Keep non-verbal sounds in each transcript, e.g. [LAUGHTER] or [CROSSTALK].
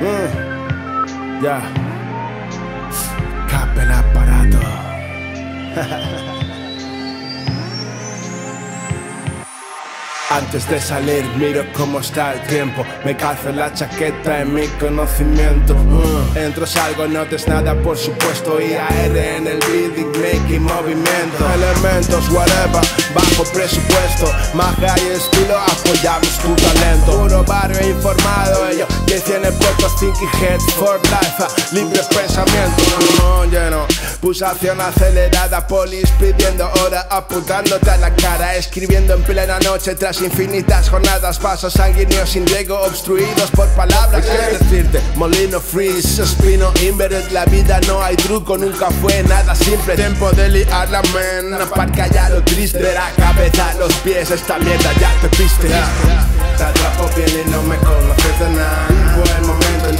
Mm. Ya. Cape el aparato. [LAUGHS] Antes de salir miro cómo está el tiempo. Me calzo la chaqueta en mi conocimiento. Uh. Entro, salgo, no des nada por supuesto. IAR en el breathing, making movimiento. Elementos, whatever, bajo presupuesto. Magia y estilo, apoyamos tu talento. Puro barrio informado, ello que tiene puestos thinking heads for life. Libre pensamiento, no, lleno Pulsación acelerada, polis pidiendo hora Apuntándote a la cara, escribiendo en plena noche tras infinitas jornadas, pasos sanguíneos sin riego, obstruidos por palabras. ¿Qué decirte? Molino freeze, espino inverted, la vida no hay truco, nunca fue nada simple. Tiempo de liar la men, aparca ya lo triste. De la cabeza a los pies, esta mierda ya te piste. Te atrapo bien y no me conoces de nada. Buen momento, nada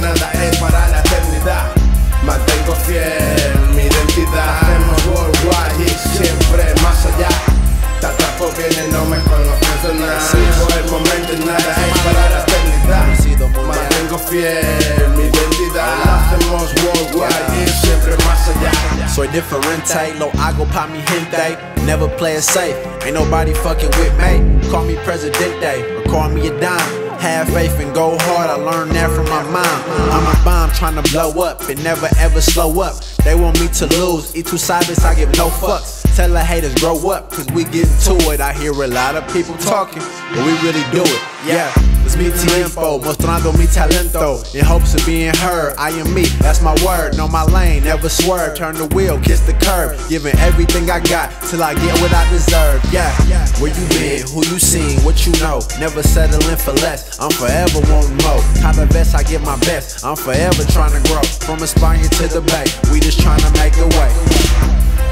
Fiel mi identidad. Hacemos worldwide y siempre más allá. Soy diferente, lo hago pa' mi gente. Never play it safe, ain't nobody fucking with me. Call me Presidente or call me a dime. Have faith and go hard, I learned that from my mom. I'm a bomb trying to blow up and never ever slow up. They want me to lose, eat two sabes, I give no fucks. Tell the haters grow up, cause we get to it. I hear a lot of people talking, but we really do it. Yeah, it's me tiempo, mostrando mi talento. In hopes of being heard, I am me, that's my word. Know my lane, never swerve. Turn the wheel, kiss the curb. Giving everything I got till I get what I deserve. Yeah, where you been, who you seen, what you know. Never settling for less, I'm forever wanting more. How the best, I give my best. I'm forever trying to grow. From España to the Bay, we just trying to make a way.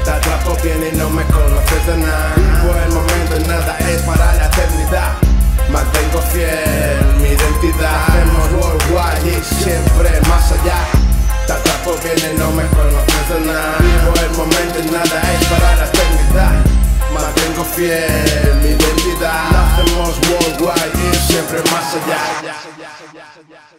Te atrapo bien y no me conoces de nada. Vivo el momento y nada es para la eternidad. Mantengo fiel mi identidad. Hacemos worldwide y siempre más allá. Te atrapo bien y no me conoces de nada. Vivo el momento y nada es para la eternidad. Mantengo fiel mi identidad. Hacemos worldwide y siempre más allá.